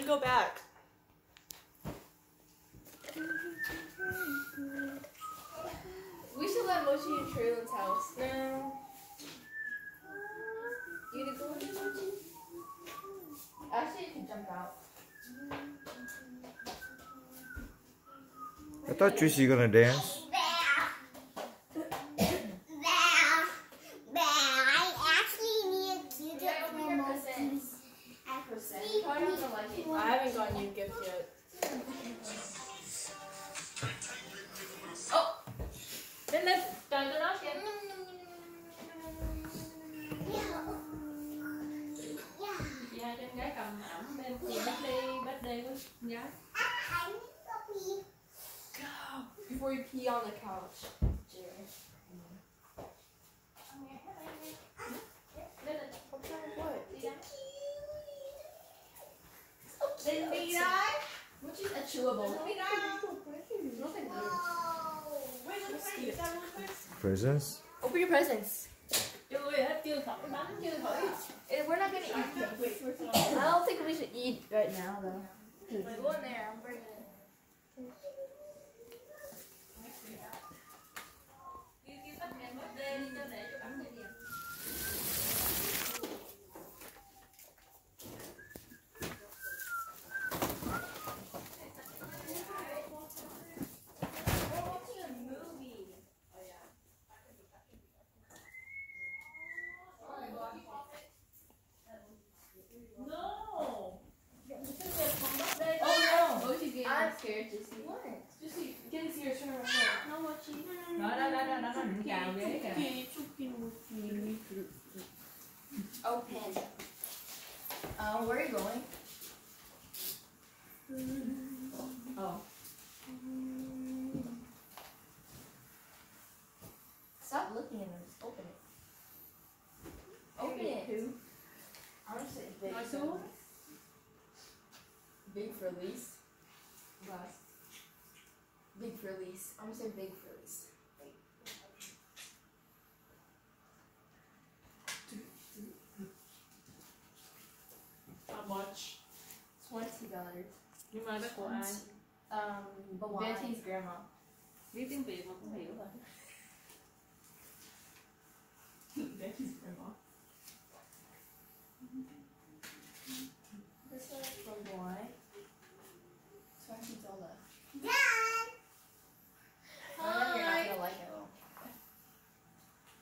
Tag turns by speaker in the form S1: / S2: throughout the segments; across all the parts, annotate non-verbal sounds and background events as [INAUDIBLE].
S1: then go back.
S2: We should let Mochi in Traylen's house. No. You gonna go with me, Mochi? Actually, you can jump out.
S3: I thought Tracy gonna dance.
S2: Với gái. Go! Before you pee on the couch. Jerry. Lên lên.
S1: What?
S2: Đi ra. Lên đi đó. Which is a chewable. Đi đó. Nothing.
S3: Presents?
S2: Open your presents. Chưa hết chưa thử bánh chưa thử. We're not gonna eat. I don't think we should eat right now though. Go in there. I'm bringing it.
S1: No.
S2: Oh no! Mochi game. Scared to see. What?
S1: Just see, get to see your turn right now. No, what you?
S4: Đó đó đó đó nó định cào ghế kìa.
S2: Open. Uh, where are you going?
S4: Oh.
S2: Stop looking at them. Just open it. Open it. I'm gonna say big.
S1: My
S2: for. Big for Elise.
S4: Glass.
S2: Big for Elise. I'm gonna say big for
S1: How much?
S2: Twenty dollars.
S1: Nhưng mà đất của ai?
S2: Um, Betty's grandma.
S4: Biết tiếng Việt mà cũng hiểu rồi.
S1: Betty's grandma.
S2: This one's from boy. Twenty dollars.
S5: Done.
S2: I know you're not gonna like it. though.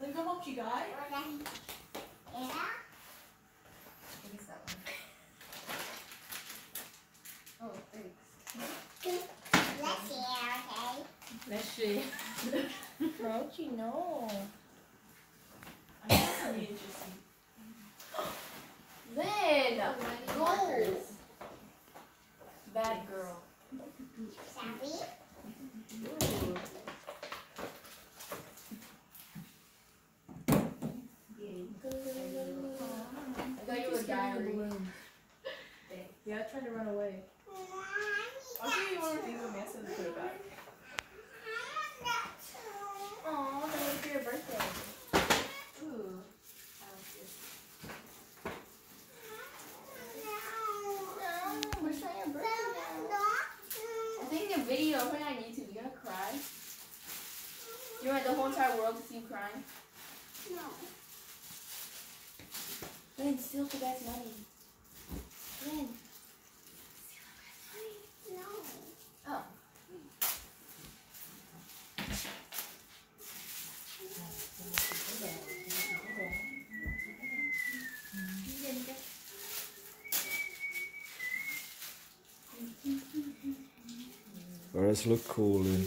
S1: Then go home, you guys.
S5: Yeah.
S2: I think that one. [GASPS] Oh, thanks.
S5: Let's see, okay?
S4: Let's see.
S2: Mochi, no.
S1: I'm not really interested.
S2: Lynn! Go! Bad girl.
S5: Shall
S2: Ooh. I thought you were diary.
S1: Yeah, I tried to run away. I'll give you one of these with me. I said to put it back.
S2: Aw, that was for your birthday.
S4: Ooh.
S2: No, we're trying your birthday now. I think the video put it on YouTube. You gonna cry? You want the whole entire world to see you crying? Lynn, steal the guy's money. Lynn. Oh.
S3: Or else look cool.
S2: Lynn,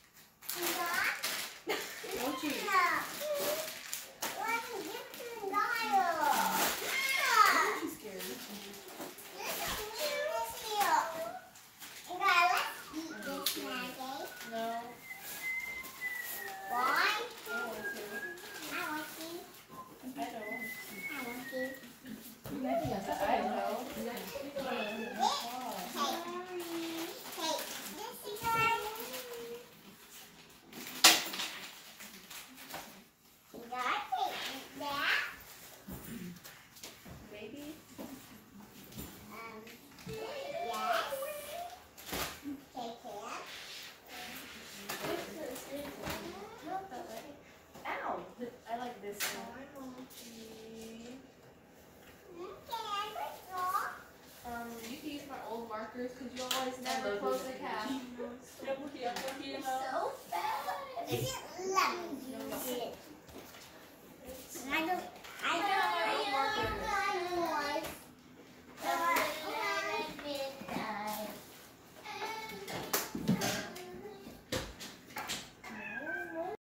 S1: because you always never close the cap.
S4: Em muốn chị em muốn chị em
S3: So fast.